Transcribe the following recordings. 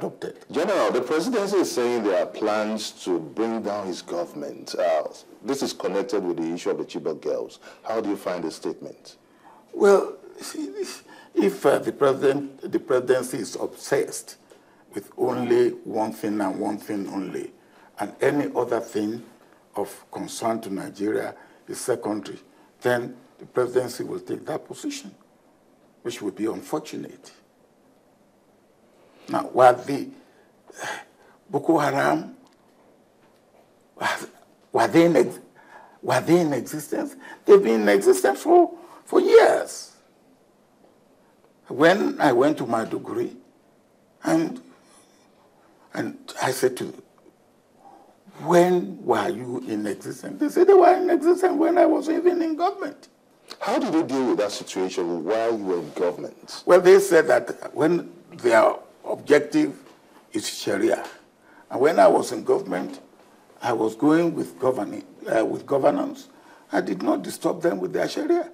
adopted. General, the presidency is saying there are plans to bring down his government. Uh, this is connected with the issue of the Chibok girls. How do you find the statement? Well, if uh, the president, the presidency is obsessed with only one thing and one thing only, and any other thing of concern to Nigeria is secondary, then the presidency will take that position, which would be unfortunate. Now, while the Boko Haram, were they, in were they in existence? They've been in existence for, for years. When I went to Maiduguri, and, and I said to them, when were you in existence? They said they were in existence when I was even in government. How did you deal with that situation while you were in government? Well, they said that when their objective is Sharia, and when I was in government, I was going with governing, uh, with governance. I did not disturb them with their Sharia,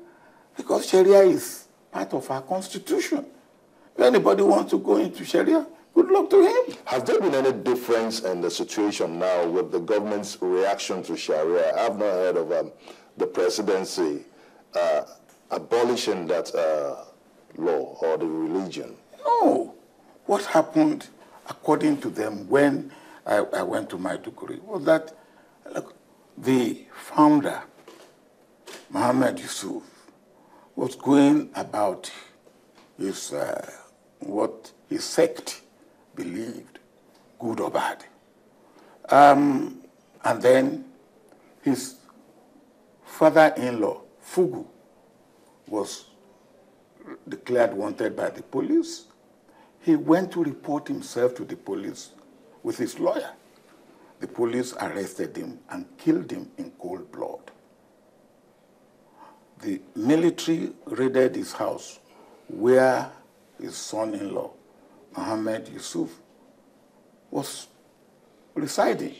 because Sharia is part of our constitution. If anybody wants to go into Sharia, good luck to him. Has there been any difference in the situation now with the government's reaction to Sharia? I've not heard of um, the presidency uh, abolishing that uh, law or the religion. No. What happened, according to them, when I, I went to Maiduguri, was that look, the founder, Muhammad Yusuf, was going about his, uh, what his sect believed, good or bad. Um, and then his father-in-law, Fugu, was declared wanted by the police. He went to report himself to the police with his lawyer. The police arrested him and killed him in cold blood the military raided his house where his son-in-law, Mohammed Yusuf, was residing.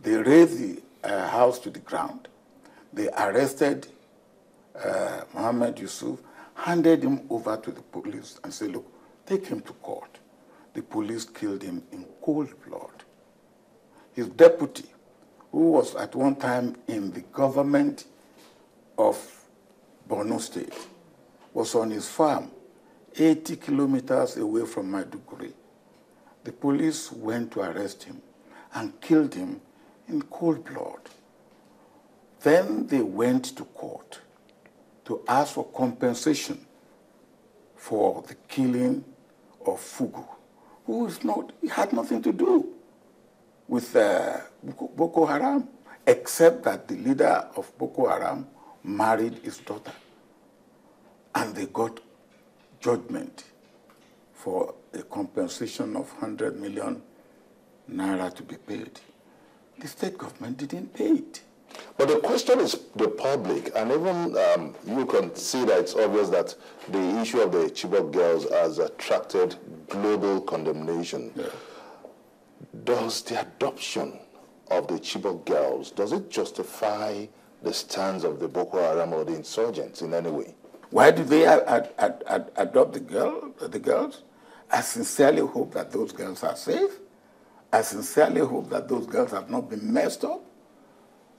They razed the uh, house to the ground. They arrested uh, Mohammed Yusuf, handed him over to the police and said, look, take him to court. The police killed him in cold blood. His deputy, who was at one time in the government of Borno State, was on his farm 80 kilometers away from Maiduguri. The police went to arrest him and killed him in cold blood. Then they went to court to ask for compensation for the killing of Fugu, who is not, had nothing to do with uh, Boko Haram, except that the leader of Boko Haram married his daughter. And they got judgment for a compensation of 100 million naira to be paid. The state government didn't pay it. But the question is the public, and even um, you can see that it's obvious that the issue of the Chibok girls has attracted global condemnation. Yeah. Does the adoption of the Chibok girls, does it justify the stance of the Boko Haram or the insurgents in any way. Why do they ad ad ad adopt the, girl, the girls? I sincerely hope that those girls are safe. I sincerely hope that those girls have not been messed up.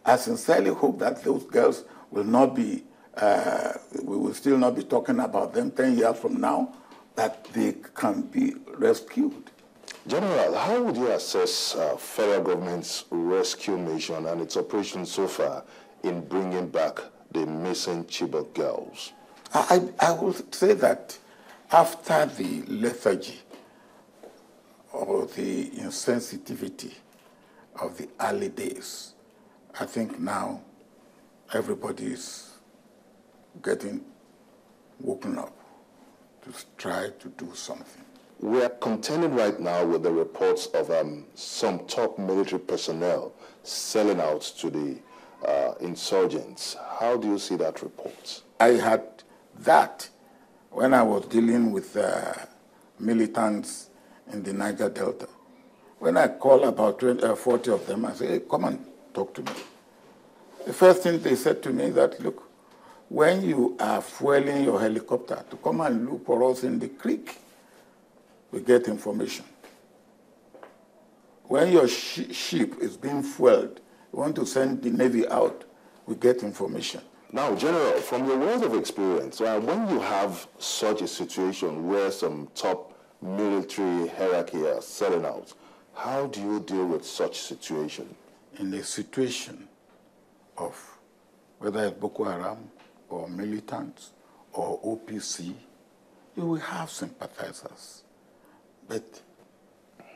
I sincerely hope that those girls will not be, uh, we will still not be talking about them 10 years from now, that they can be rescued. General, how would you assess uh, federal government's rescue mission and its operation so far in bringing back the missing Chibok girls? I, I would say that after the lethargy or the insensitivity of the early days, I think now everybody is getting woken up to try to do something. We are contending right now with the reports of um, some top military personnel selling out to the uh, insurgents. How do you see that report? I had that when I was dealing with uh, militants in the Niger Delta. When I called about 20, uh, 40 of them, I said, hey, come and talk to me. The first thing they said to me is that, look, when you are fueling your helicopter to come and look for us in the creek, we get information. when your sh- ship is being fueled, you want to send the Navy out, we get information. Now, General, from your words of experience, uh, when you have such a situation where some top military hierarchy are selling out, how do you deal with such situation? In a situation of whether it's Boko Haram or militants or OPC, you will have sympathizers. But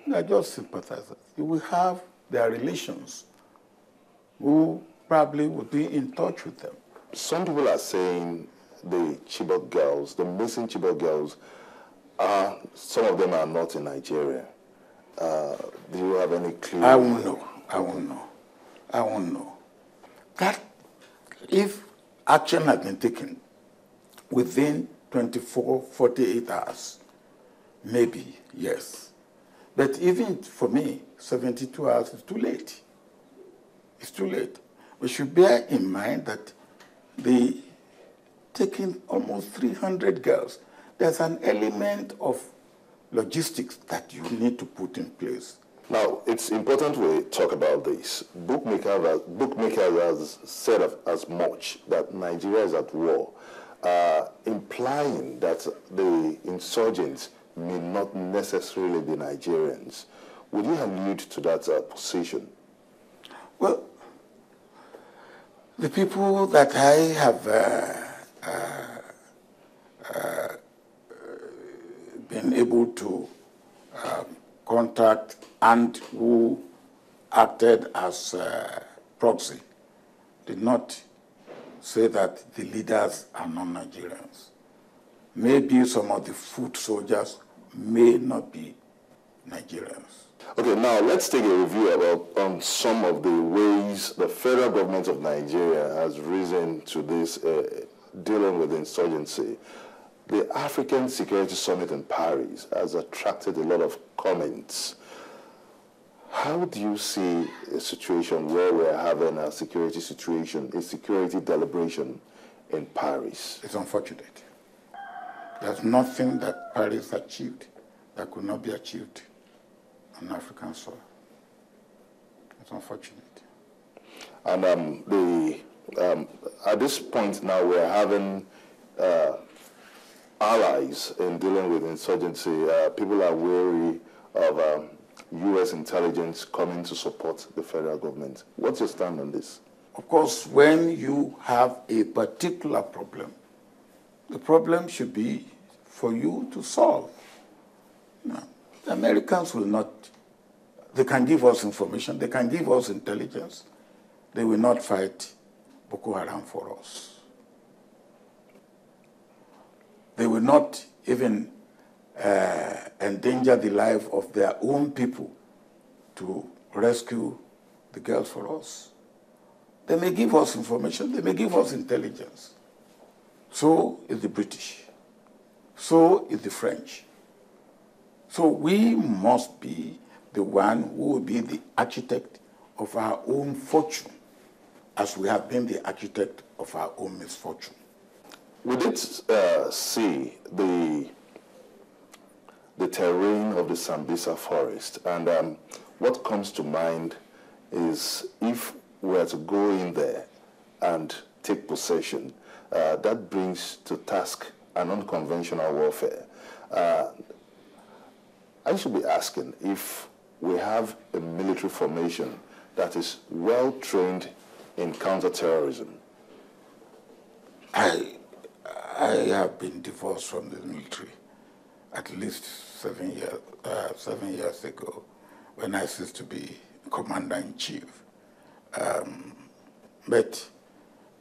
they're just sympathizers. You will have their relations who probably will be in touch with them. Some people are saying the Chibok girls, the missing Chibok girls, are, some of them are not in Nigeria. Uh, do you have any clue? I won't know. I won't know. I won't know. That if action had been taken within 24, 48 hours, maybe, yes. But even for me, 72 hours is too late. It's too late. We should bear in mind that the taking almost 300 girls, there's an element of logistics that you need to put in place. Now, it's important we talk about this. Bookmaker, bookmaker has said as much that Nigeria is at war, uh, implying that the insurgents may not necessarily be Nigerians. Would you allude to that uh, position? Well, the people that I have uh, uh, uh been able to uh, contact and who acted as uh, proxy did not say that the leaders are non-Nigerians. Maybe some of the foot soldiers may not be Nigerians. Okay, now let's take a review about um, some of the ways the federal government of Nigeria has risen to this uh, dealing with insurgency. The African Security Summit in Paris has attracted a lot of comments. How do you see a situation where we're having a security situation, a security deliberation in Paris? It's unfortunate. There's nothing that Paris achieved that could not be achieved on African soil. It's unfortunate. And um, the, um, at this point now, we're having uh, allies in dealing with insurgency. Uh, people are wary of um, U.S. intelligence coming to support the federal government. What's your stand on this? Of course, when you have a particular problem, the problem should be for you to solve. Now, the Americans will not, they can give us information, they can give us intelligence. They will not fight Boko Haram for us. They will not even uh, endanger the life of their own people to rescue the girls for us. They may give us information, they may give us intelligence. So is the British. So is the French. So we must be the one who will be the architect of our own fortune, as we have been the architect of our own misfortune. We did uh, see the the terrain of the Sambisa forest, and um, what comes to mind is if we are to go in there and take possession, uh, that brings to task an unconventional warfare. Uh, I should be asking if we have a military formation that is well trained in counterterrorism. I, I have been divorced from the military at least seven years, uh, seven years ago when I ceased to be commander in chief. Um, but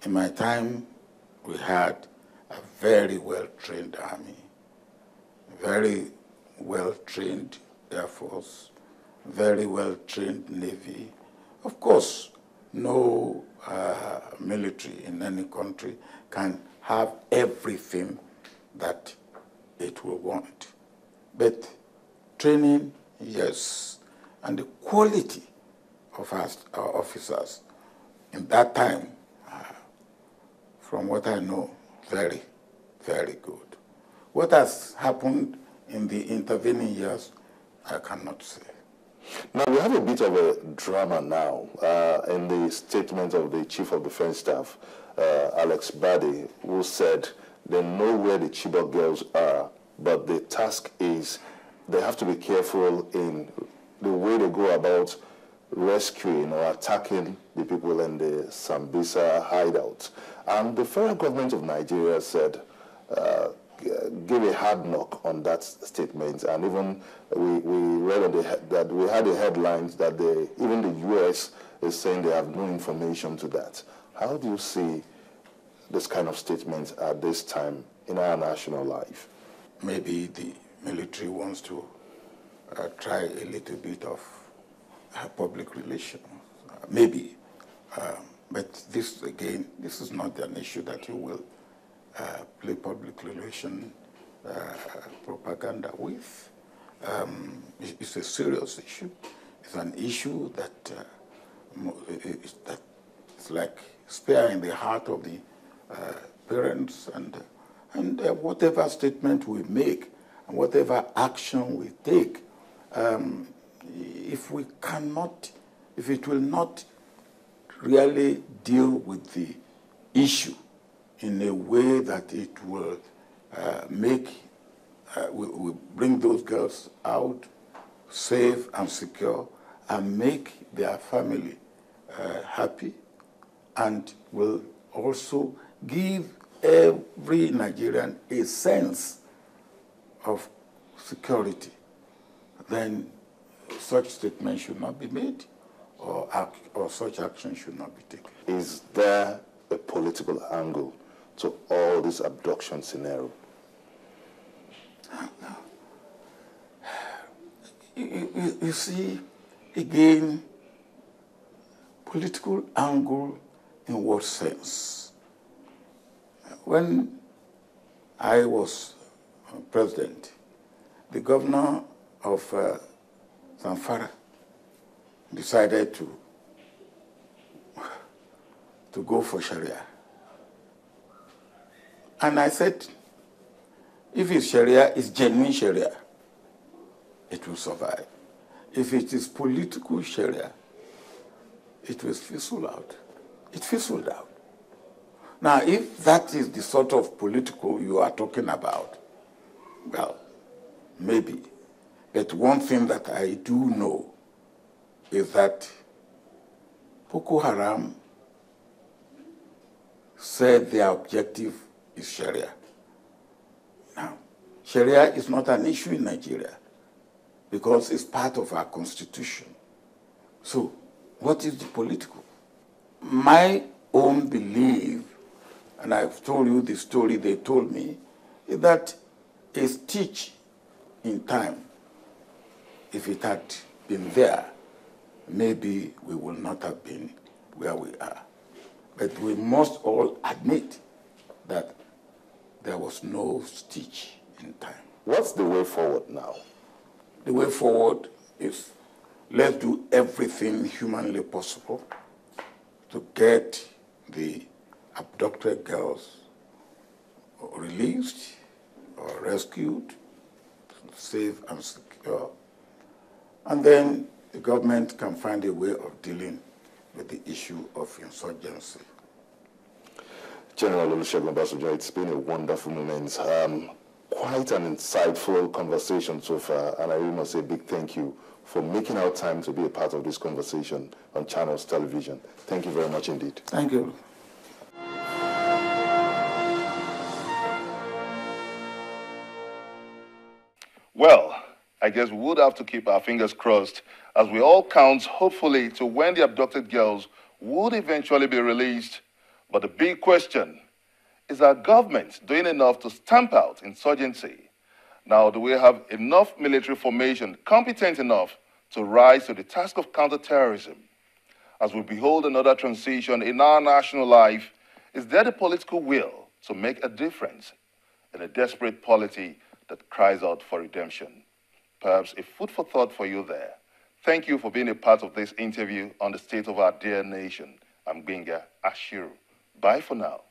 in my time, we had a very well trained army, very well trained Air Force, very well trained Navy. Of course, no uh, military in any country can have everything that it will want. But training, yes, and the quality of our, officers in that time, uh, from what I know, very, very good. What has happened in the intervening years, I cannot say. Now, we have a bit of a drama now uh, in the statement of the Chief of Defense Staff, uh, Alex Badeh, who said they know where the Chibok girls are, but the task is they have to be careful in the way they go about rescuing or attacking the people in the Sambisa hideout. And the federal government of Nigeria said, uh, gave a hard knock on that statement. And even we, we read the, that we had a headline that the, even the U.S. is saying they have no information to that. How do you see this kind of statement at this time in our national life? Maybe the military wants to uh, try a little bit of uh, public relations. Uh, maybe. Um, but this, again, this is not an issue that you will uh, play public relation uh, propaganda with. Um, it's a serious issue. It's an issue that, uh, that it's like spear in the heart of the parents and, and whatever statement we make and whatever action we take, um, if we cannot, if it will not really deal with the issue in a way that it will uh, make, uh, we, we bring those girls out safe and secure and make their family uh, happy and will also give every Nigerian a sense of security, then such statement should not be made or, act, or such action should not be taken. Is there a political angle to all this abduction scenario? You, you, you see, again, political angle in what sense? When I was president, the governor of uh, Zamfara decided to, to go for Sharia. And I said, if it's Sharia, it's genuine Sharia, it will survive. If it is political Sharia, it will fizzle out. It fizzled out. Now, if that is the sort of political you are talking about, well, maybe. But one thing that I do know is that Boko Haram said their objective is Sharia. Now, Sharia is not an issue in Nigeria because it's part of our constitution. So, what is the political? My own belief, and I've told you the story they told me, is that a stitch in time, if it had been there, maybe we would not have been where we are. But we must all admit that there was no stitch in time. What's the way forward now? The way forward is let's do everything humanly possible to get the abducted girls released or rescued, safe and secure. And then the government can find a way of dealing with the issue of insurgency. General Olusegun Obasanjo, it's been a wonderful moment. Um, quite an insightful conversation so far, and I really must say a big thank you for making our time to be a part of this conversation on Channels Television. Thank you very much indeed. Thank you. Well, I guess we would have to keep our fingers crossed as we all count, hopefully, to when the abducted girls would eventually be released. But the big question is our government doing enough to stamp out insurgency? Now, do we have enough military formation competent enough to rise to the task of counterterrorism? As we behold another transition in our national life, is there the political will to make a difference in a desperate polity that cries out for redemption? Perhaps a food for thought for you there. Thank you for being a part of this interview on the state of our dear nation. I'm Gbenga Ashiru. Bye for now.